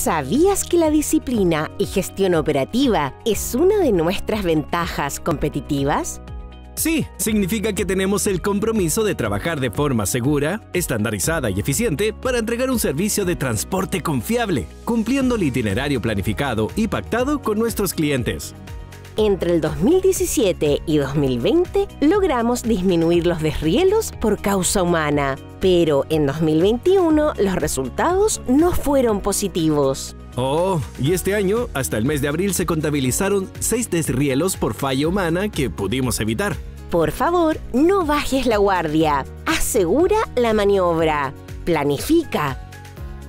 ¿Sabías que la disciplina y gestión operativa es una de nuestras ventajas competitivas? Sí, significa que tenemos el compromiso de trabajar de forma segura, estandarizada y eficiente para entregar un servicio de transporte confiable, cumpliendo el itinerario planificado y pactado con nuestros clientes. Entre el 2017 y 2020 logramos disminuir los desrielos por causa humana, pero en 2021 los resultados no fueron positivos. Oh, y este año, hasta el mes de abril, se contabilizaron seis desrielos por falla humana que pudimos evitar. Por favor, no bajes la guardia. Asegura la maniobra. Planifica.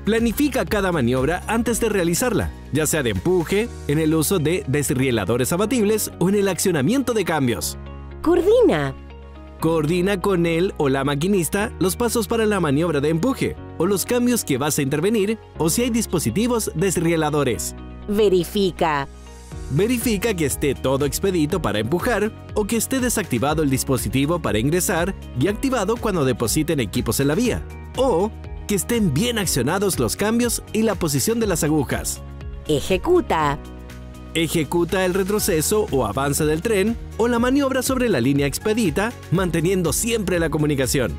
Planifica cada maniobra antes de realizarla, ya sea de empuje, en el uso de desrieladores abatibles o en el accionamiento de cambios. Coordina. Coordina con él o la maquinista los pasos para la maniobra de empuje o los cambios que vas a intervenir o si hay dispositivos desrieladores. Verifica. Verifica que esté todo expedito para empujar o que esté desactivado el dispositivo para ingresar y activado cuando depositen equipos en la vía. O que estén bien accionados los cambios y la posición de las agujas. Ejecuta. Ejecuta el retroceso o avance del tren o la maniobra sobre la línea expedita, manteniendo siempre la comunicación.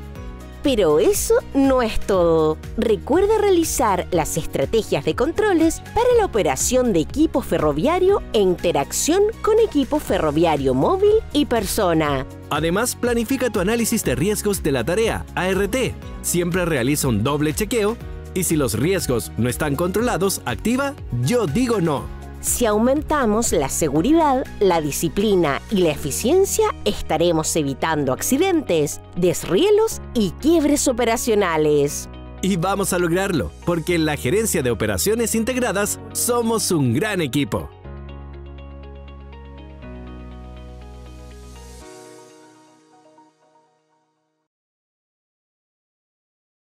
Pero eso no es todo. Recuerda realizar las estrategias de controles para la operación de equipo ferroviario e interacción con equipo ferroviario móvil y persona. Además, planifica tu análisis de riesgos de la tarea, ART. Siempre realiza un doble chequeo y si los riesgos no están controlados, activa Yo digo no. Si aumentamos la seguridad, la disciplina y la eficiencia, estaremos evitando accidentes, desrielos y quiebres operacionales. Y vamos a lograrlo, porque en la Gerencia de Operaciones Integradas somos un gran equipo.